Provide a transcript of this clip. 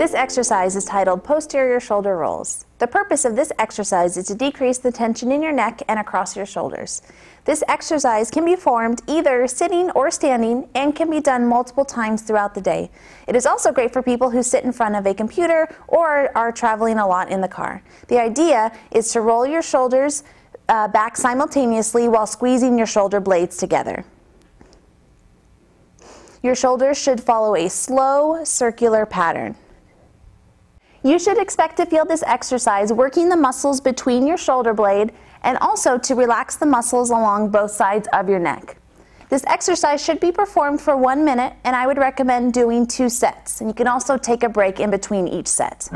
This exercise is titled Posterior Shoulder Rolls. The purpose of this exercise is to decrease the tension in your neck and across your shoulders. This exercise can be formed either sitting or standing and can be done multiple times throughout the day. It is also great for people who sit in front of a computer or are traveling a lot in the car. The idea is to roll your shoulders uh, back simultaneously while squeezing your shoulder blades together. Your shoulders should follow a slow circular pattern. You should expect to feel this exercise working the muscles between your shoulder blade and also to relax the muscles along both sides of your neck. This exercise should be performed for one minute and I would recommend doing two sets. And you can also take a break in between each set.